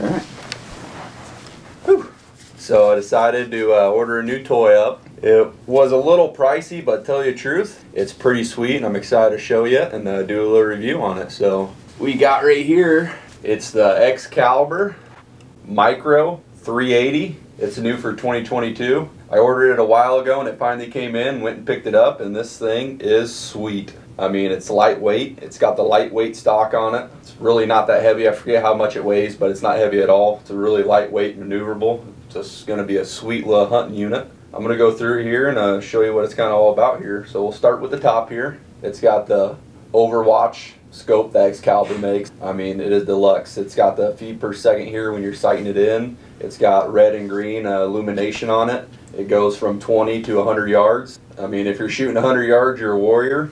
All right. Whew. So I decided to uh, order a new toy up. It was a little pricey, but tell you the truth, it's pretty sweet, and I'm excited to show you and uh, do a little review on it. So we got right here, it's the Excalibur Micro 380. It's new for 2022. I ordered it a while ago and it finally came in, went and picked it up, and this thing is sweet. I mean, it's lightweight. It's got the lightweight stock on it. It's really not that heavy. I forget how much it weighs, but it's not heavy at all. It's a really lightweight, maneuverable. It's going to be a sweet little hunting unit. I'm going to go through here and uh, show you what it's kind of all about here. So we'll start with the top here. It's got the Overwatch scope that Excalibur makes. I mean, it is deluxe. It's got the feet per second here when you're sighting it in. It's got red and green uh, illumination on it. It goes from 20 to 100 yards. I mean, if you're shooting 100 yards, you're a warrior.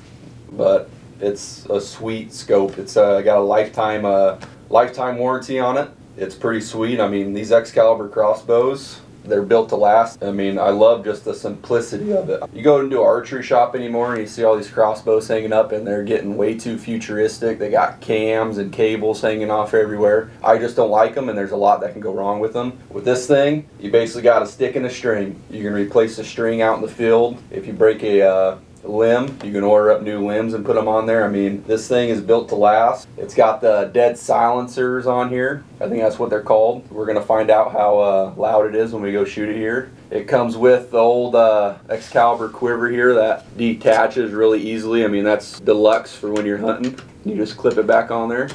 But it's a sweet scope. It's uh, got a lifetime uh, lifetime warranty on it. It's pretty sweet. I mean, these Excalibur crossbows, they're built to last. I mean, I love just the simplicity of it. You go into an archery shop anymore and you see all these crossbows hanging up and they're getting way too futuristic. They got cams and cables hanging off everywhere. I just don't like them and there's a lot that can go wrong with them. With this thing, you basically got a stick and a string. You can replace the string out in the field. If you break a uh, limb. You can order up new limbs and put them on there. I mean, this thing is built to last. It's got the dead silencers on here. I think that's what they're called. We're going to find out how uh, loud it is when we go shoot it here. It comes with the old uh, Excalibur quiver here that detaches really easily. I mean, that's deluxe for when you're hunting. You just clip it back on there,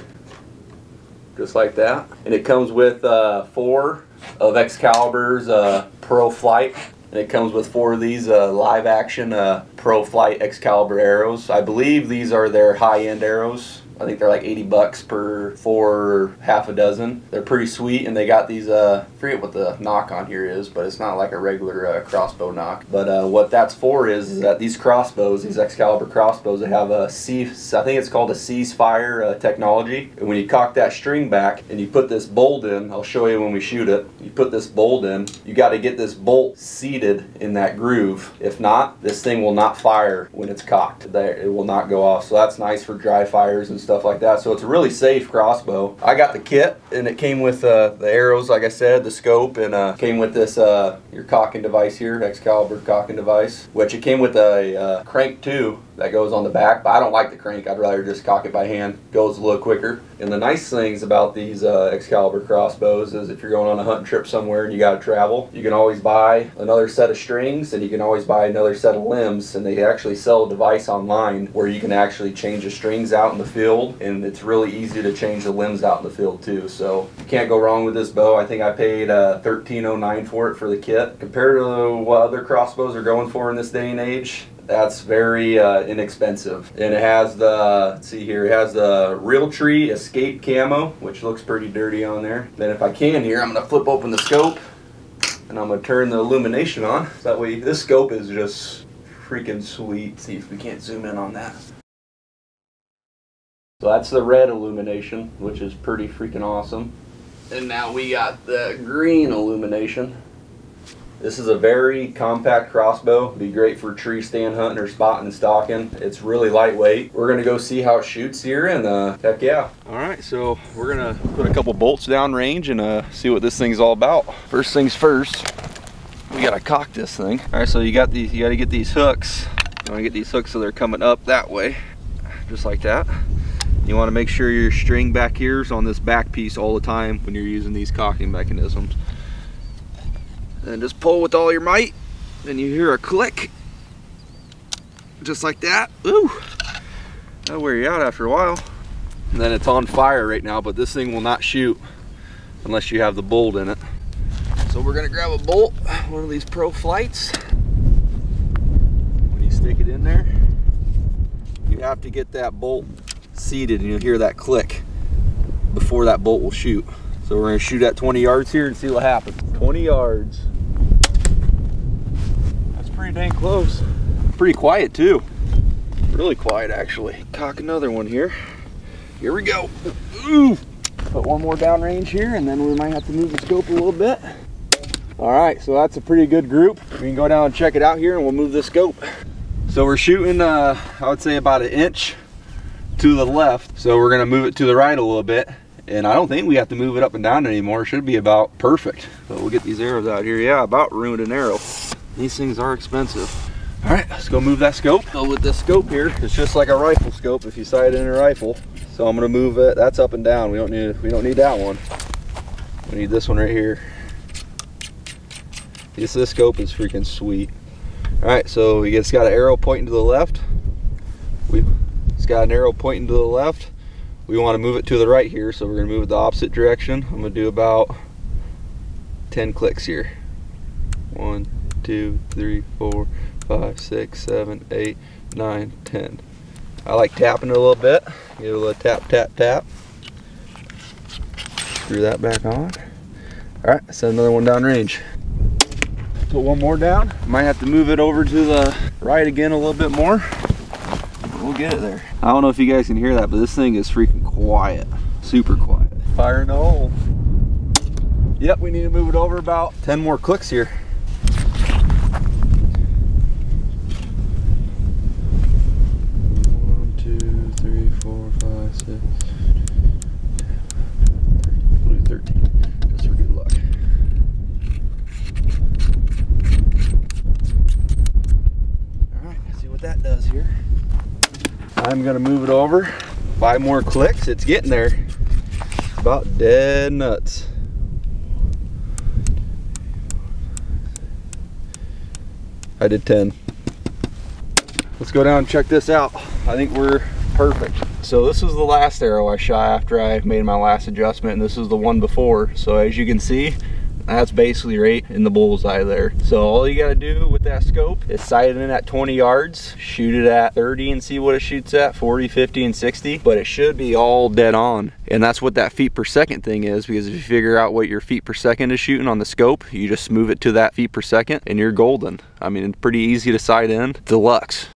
just like that. And it comes with uh, four of Excalibur's uh, Pro Flight and it comes with four of these uh, live action uh, Pro Flight Excalibur arrows. I believe these are their high end arrows. I think they're like 80 bucks per four, half a dozen. They're pretty sweet, and they got these. Uh, I forget what the nock on here is, but it's not like a regular uh, crossbow nock. But uh, what that's for is, that these crossbows, these Excalibur crossbows, they have a cease. I think it's called a ceasefire uh, technology. And when you cock that string back and you put this bolt in, I'll show you when we shoot it. You put this bolt in. You got to get this bolt seated in that groove. If not, this thing will not fire when it's cocked. It will not go off. So that's nice for dry fires and stuff stuff like that. So it's a really safe crossbow. I got the kit and it came with uh, the arrows, like I said, the scope, and uh, came with this uh, your cocking device here, Excalibur cocking device, which it came with a uh, crank too that goes on the back, but I don't like the crank. I'd rather just cock it by hand. Goes a little quicker. And the nice things about these uh, Excalibur crossbows is if you're going on a hunting trip somewhere and you got to travel, you can always buy another set of strings and you can always buy another set of limbs. And they actually sell a device online where you can actually change the strings out in the field, and it's really easy to change the limbs out in the field too. So you can't go wrong with this bow. I think I paid uh, 13.09 for it for the kit. Compared to what other crossbows are going for in this day and age, that's very uh, inexpensive. And it has the, see here, it has the Realtree Escape Camo, which looks pretty dirty on there. Then if I can here, I'm to flip open the scope and I'm to turn the illumination on. That way, this scope is just freaking sweet. See if we can't zoom in on that. So that's the red illumination, which is pretty freaking awesome. And now we got the green illumination. This is a very compact crossbow. Be great for tree stand hunting or spotting and stalking. It's really lightweight. We're gonna go see how it shoots here and uh, heck yeah. All right, so we're gonna put a couple bolts down range and uh, see what this thing's all about. First things first, we gotta cock this thing. All right, so you got these, you gotta get these hooks. You wanna get these hooks so they're coming up that way, just like that. You wanna make sure your string back here is on this back piece all the time when you're using these cocking mechanisms. And just pull with all your might. and you hear a click. Just like that. Ooh. That'll wear you out after a while. And then it's on fire right now, but this thing will not shoot unless you have the bolt in it. So we're gonna grab a bolt, one of these Pro Flights. When you stick it in there, you have to get that bolt seated and you'll hear that click before that bolt will shoot. So we're gonna shoot at 20 yards here and see what happens. 20 yards pretty dang close. Pretty quiet too. Really quiet actually. Cock another one here. Here we go. Ooh. Put one more downrange here and then we might have to move the scope a little bit. All right, so that's a pretty good group. We can go down and check it out here and we'll move the scope. So we're shooting, uh, I would say about an inch to the left. So we're gonna move it to the right a little bit And I don't think we have to move it up and down anymore. It should be about perfect. But we'll get these arrows out here. Yeah, about ruined an arrow. These things are expensive. All right, let's go move that scope. So with this scope here, it's just like a rifle scope if you sight it in a rifle. So I'm gonna move it, that's up and down. We don't need, we don't need that one. We need this one right here. This, this scope is freaking sweet. All right, so it's got an arrow pointing to the left. We, it's got an arrow pointing to the left. We want to move it to the right here, so we're going to move it the opposite direction. I'm going to do about 10 clicks here. One, two, three, four, five, six, seven, eight, nine, ten. I like tapping it a little bit. Give it a little tap, tap, tap. Screw that back on. All right, set another one down range. Put one more down. Might have to move it over to the right again a little bit more. We'll get it there. I don't know if you guys can hear that, but this thing is freaking quiet. Super quiet. Fire in the hole. Yep, we need to move it over about 10 more clicks here. One, two, three, four, five, six, 13. Just for good luck. Alright, see what that does here. I'm gonna move it over. Five more clicks. It's getting there. About dead nuts. I did 10. Let's go down and check this out. I think we're perfect. So this was the last arrow I shot after I made my last adjustment and this is the one before. So as you can see, that's basically right in the bullseye there. So all you gotta do with that scope is sight it in at 20 yards, shoot it at 30 and see what it shoots at, 40, 50, and 60, but it should be all dead on. And that's what that feet per second thing is because if you figure out what your feet per second is shooting on the scope, you just move it to that feet per second and you're golden. I mean, it's pretty easy to sight in. Deluxe.